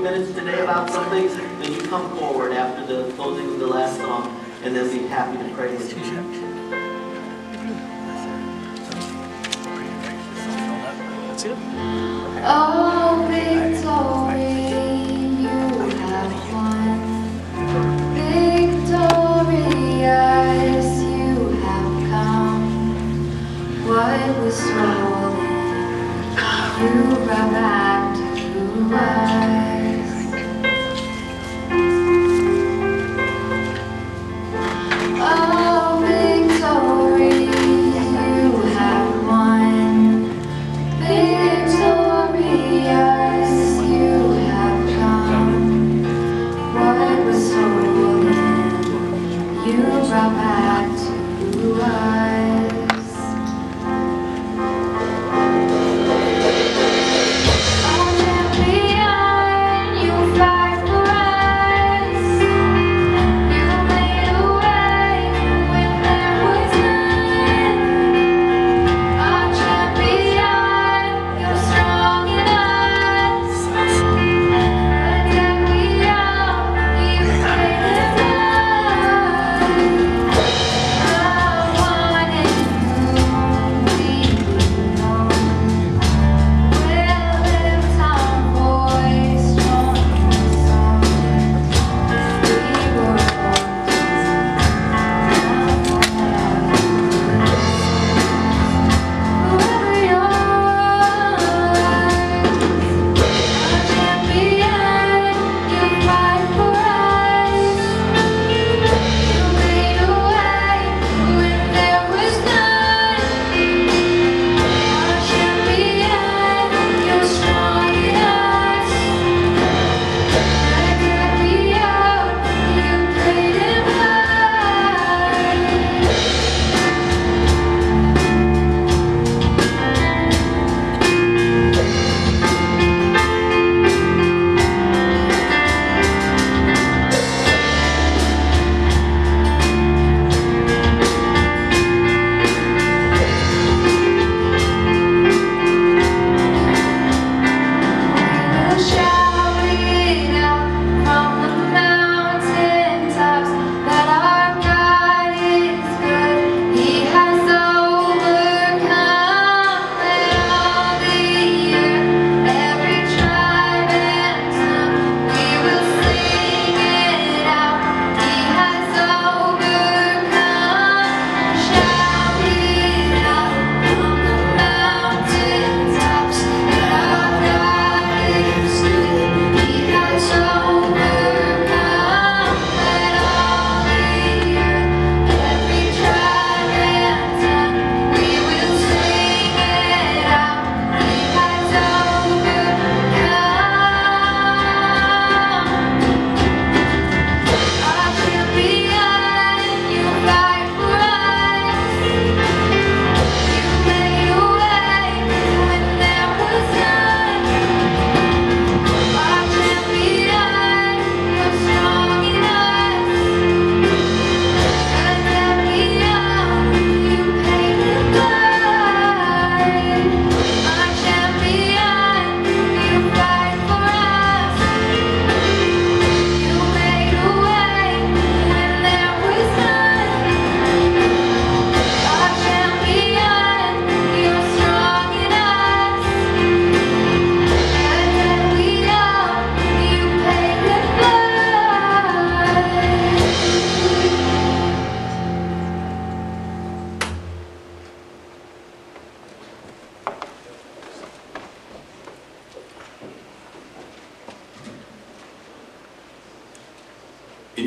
few minutes today about something, then you come forward after the closing of the last song, and they'll be happy to pray with you. That's it. Oh,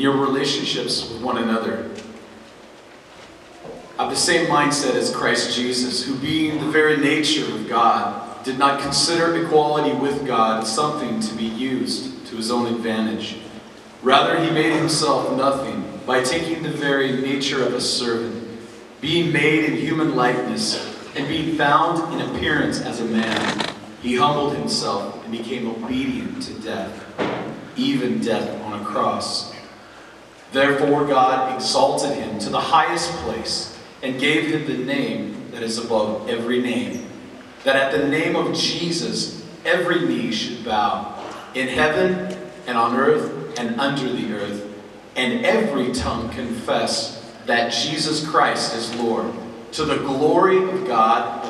your relationships with one another. Have the same mindset as Christ Jesus, who, being the very nature of God, did not consider equality with God something to be used to his own advantage. Rather, he made himself nothing by taking the very nature of a servant, being made in human likeness, and being found in appearance as a man. He humbled himself and became obedient to death, even death on a cross. Therefore, God exalted him to the highest place and gave him the name that is above every name, that at the name of Jesus every knee should bow, in heaven and on earth and under the earth, and every tongue confess that Jesus Christ is Lord, to the glory of God